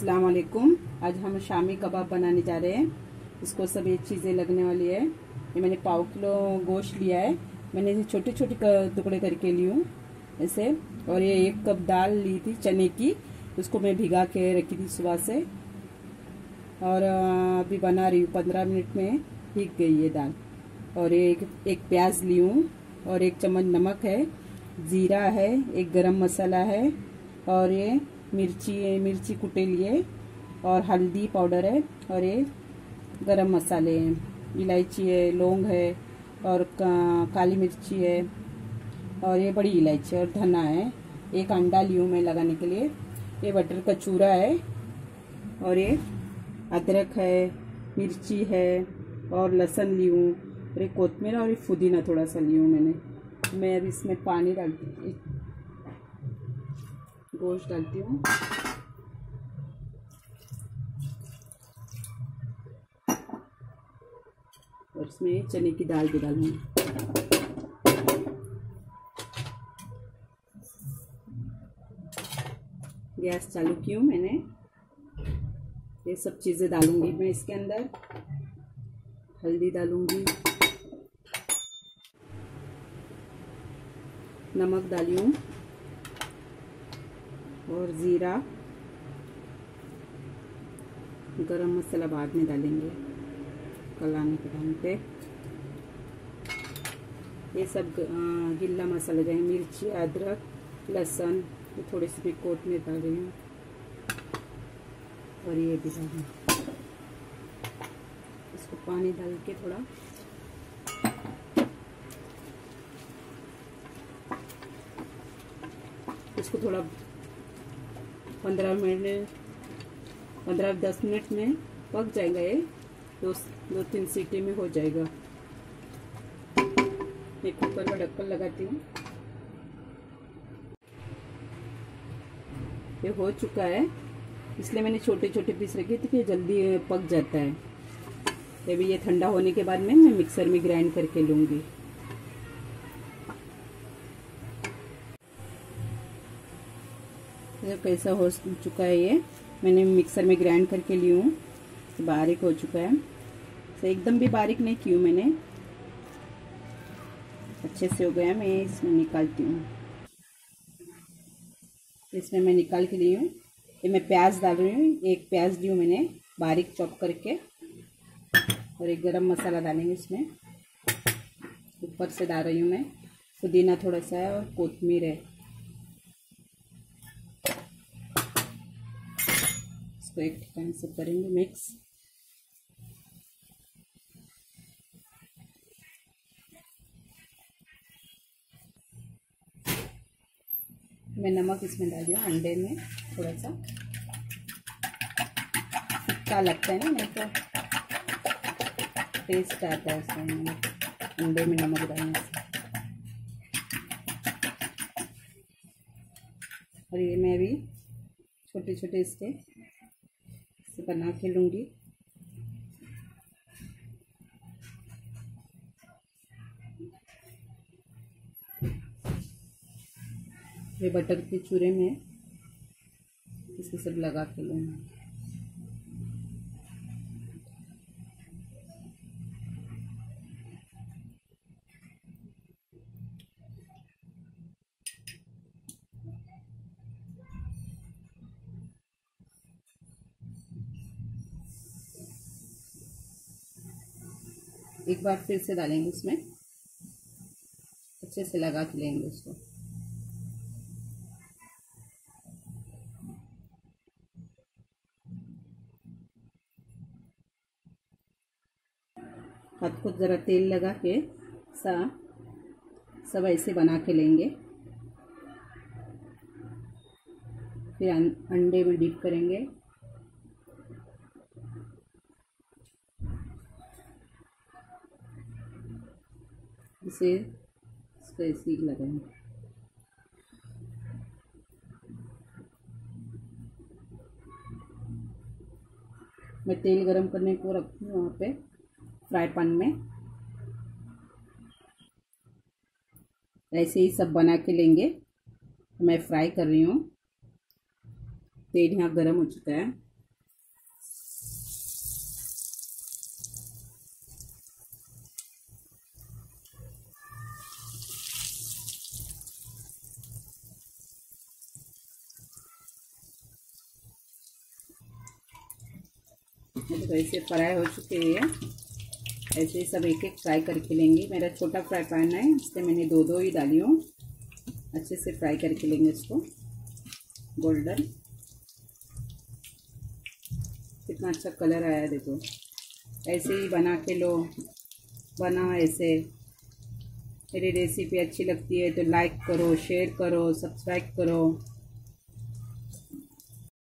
अस्सलाम वालेकुम आज हम शामी कबाब बनाने जा रहे हैं। इसको ये चीज़ें लगने वाली है। ये मैंने पाव किलो गोश्त लिया है। मैंने इसे छोटे छोटे टुकड़े करके ली हूँ ऐसे और ये एक कप दाल ली थी चने की। उसको मैं भिगा के रखी थी सुबह से। और अभी बना रही हूँ। पंद्रह मिनट में भीग गई ये दाल। और एक एक प्याज ली हूँ। और एक चम्मच नमक है। ज़ीरा है, एक गरम मसाला है। और ये मिर्ची है मिर्ची कुटे लिए और हल्दी पाउडर है और ये गरम मसाले हैं। इलायची है लौंग है और का, काली मिर्ची है और ये बड़ी इलायची और धना है। एक अंडा ली हूँ मैं लगाने के लिए। ये बटर का चूरा है और ये अदरक है मिर्ची है और लहसुन ली हूँ और एक कोतमीर और एक पुदीना थोड़ा सा ली हूँ मैंने। मैं अब इसमें पानी डालती गोश्त डालती हूँ। और इसमें चने की दाल भी डालूँगी। गैस चालू की हूँ मैंने। ये सब चीज़ें डालूँगी मैं इसके अंदर। हल्दी डालूँगी। नमक डाली हूँ। और ज़ीरा गरम मसाला बाद में डालेंगे कलाने के टाइम पे। ये सब गिल्ला मसाला जाए मिर्ची, अदरक, लहसुन, ये थोड़ी सी भी कोट में डाल रही हूँ। और ये भी डाल इसको पानी डाल के थोड़ा इसको थोड़ा पंद्रह मिनट, पंद्रह दस मिनट में पक जाएगा ये। दो दो तीन सीटी में हो जाएगा। मैं कुकर का ढक्कन लगाती हूँ। ये हो चुका है। इसलिए मैंने छोटे छोटे पीस रखे थे कि जल्दी पक जाता है। अभी ये ठंडा होने के बाद में मैं मिक्सर में ग्राइंड करके लूँगी। कैसा हो चुका है ये। मैंने मिक्सर में ग्राइंड करके ली हूँ। तो बारीक हो चुका है। तो एकदम भी बारीक नहीं की हूँ मैंने। अच्छे से हो गया मैं इसमें निकालती हूँ। इसमें मैं निकाल के ली हूँ। ये मैं प्याज डाल रही हूँ। एक प्याज ली हूँ मैंने बारीक चॉप करके। और एक गरम मसाला डालेंगे इसमें। ऊपर से डाल रही हूँ मैं। पुदीना थोड़ा सा है और कोतमीर है। इसको एक ठिकान से करेंगे मिक्स मैं नमक इसमें डाल दिया अंडे में थोड़ा सा क्या लगता है ना नहीं तो टेस्ट आता है उसमें अंडे में नमक डालने से। और ये मैं भी छोटे छोटे इसके से बना के लूँगी। ये बटर के चूरे में इसको सब लगा के लूँगी। एक बार फिर से डालेंगे इसमें अच्छे से लगा के लेंगे उसको। हाथ को ज़रा तेल लगा के सा, सब ऐसे बना के लेंगे। फिर अंडे में डिप करेंगे। इसे इसको ही। लगाएँगे मैं तेल गरम करने को रखती हूँ वहाँ पे, फ्राई पैन में। ऐसे ही सब बना के लेंगे। मैं फ्राई कर रही हूँ। तेल यहाँ गरम हो चुका है। देखो ऐसे फ्राई हो चुके हैं। ऐसे ही सब एक एक फ्राई करके लेंगे। मेरा छोटा फ्राई पैन है इसलिए मैंने दो दो ही डाली हूँ। अच्छे से फ्राई करके लेंगे इसको। गोल्डन। कितना अच्छा कलर आया देखो। ऐसे ही बना के लो। बना ऐसे। मेरी रेसिपी अच्छी लगती है तो लाइक करो शेयर करो सब्सक्राइब करो।